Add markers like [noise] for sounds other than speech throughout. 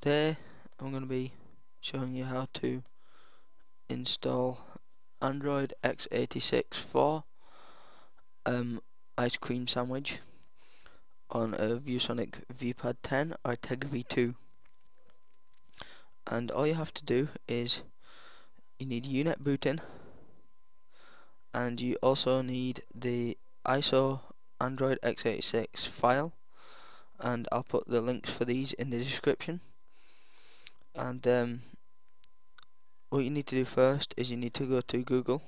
Today I'm going to be showing you how to install Android x86 for um, ice cream sandwich on a ViewSonic ViewPad 10 or Tegra V2 and all you have to do is you need UNetbootin and you also need the ISO Android x86 file and I'll put the links for these in the description and um, what you need to do first is you need to go to Google.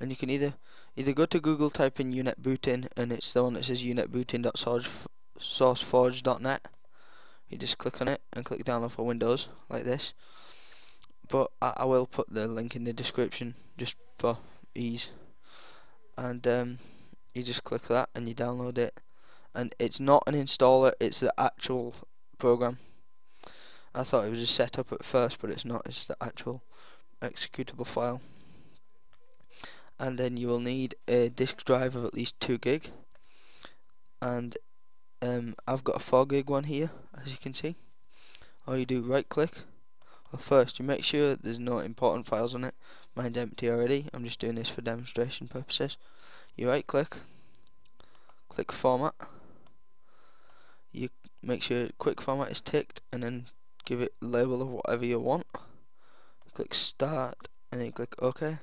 And you can either either go to Google type in unetbootin and it's the one that says unetbootin.sourceforge.net you just click on it and click download for Windows like this. But I, I will put the link in the description just for ease. And um, you just click that and you download it. And it's not an installer it's the actual program I thought it was a setup at first but it's not. It's the actual executable file. And then you will need a disk drive of at least 2 gig. And um, I've got a 4 gig one here as you can see. All you do right click well first you make sure there's no important files on it. Mine's empty already. I'm just doing this for demonstration purposes. You right click click format. You make sure quick format is ticked and then give it label of whatever you want. Click start and then you click OK.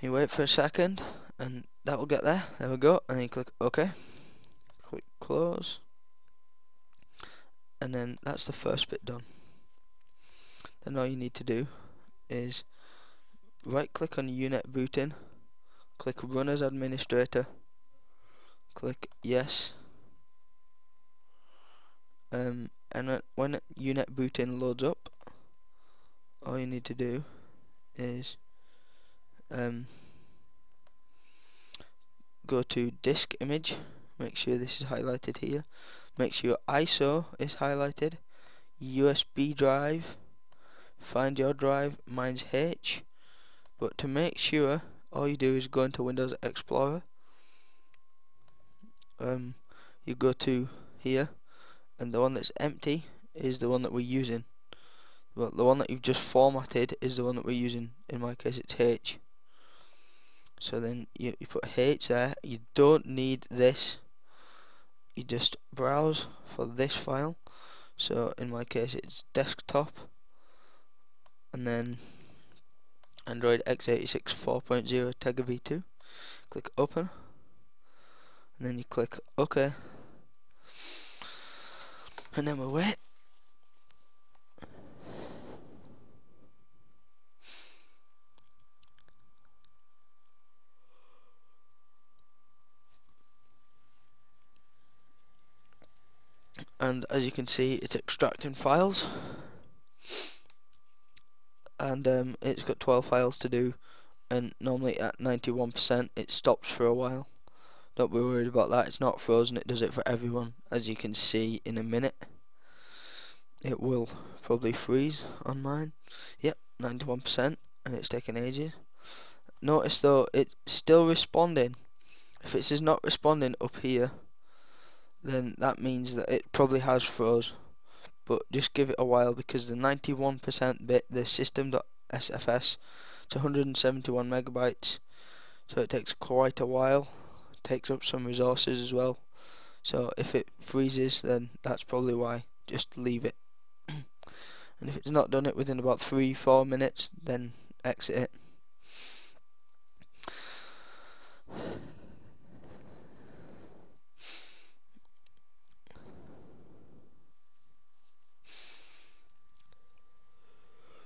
You wait for a second and that will get there. There we go. And then you click OK. Click close. And then that's the first bit done. Then all you need to do is right click on UNetbootin click run as administrator. Click yes. Um, and when UNetbootin loads up all you need to do is um, go to disk image. Make sure this is highlighted here. Make sure ISO is highlighted. USB drive. Find your drive. Mine's H. But to make sure all you do is go into Windows Explorer. Um, you go to here and the one that's empty is the one that we're using. Well the one that you've just formatted is the one that we're using. In my case it's H. So then you, you put H there. You don't need this. You just browse for this file. So in my case it's desktop. And then Android x86 4.0 Tegra V2 click open. And then you click OK and then we wait and as you can see it's extracting files. And um, it's got 12 files to do and normally at 91% it stops for a while don't be worried about that. It's not frozen. It does it for everyone as you can see in a minute. It will probably freeze on mine. Yep 91% and it's taking ages. Notice though it's still responding. If it says not responding up here then that means that it probably has froze. But just give it a while because the 91% bit the system.sfs it's 171 megabytes so it takes quite a while takes up some resources as well. So if it freezes then that's probably why. Just leave it. [clears throat] And if it's not done it within about 3-4 minutes then exit it.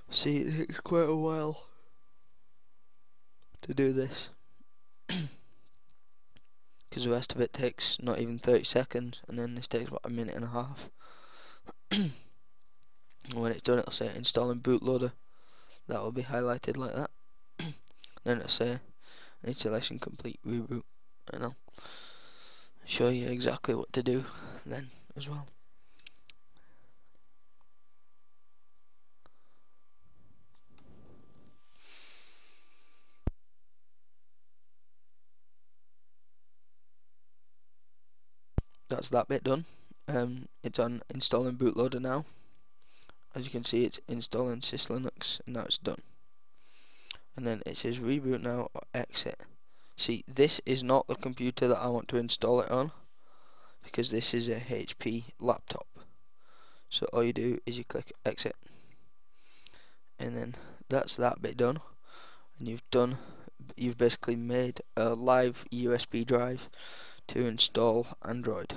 See, it takes quite a while to do this. [clears throat] Because the rest of it takes not even 30 seconds, and then this takes about a minute and a half. and [clears throat] when it's done, it'll say installing bootloader. That will be highlighted like that. [clears throat] then it'll say installation complete reboot, and I'll show you exactly what to do then as well. That's that bit done. Um, it's on installing bootloader now. As you can see it's installing syslinux and now it's done. And then it says reboot now or exit. See this is not the computer that I want to install it on because this is a HP laptop. So all you do is you click exit. And then that's that bit done. And you've done you've basically made a live USB drive to install Android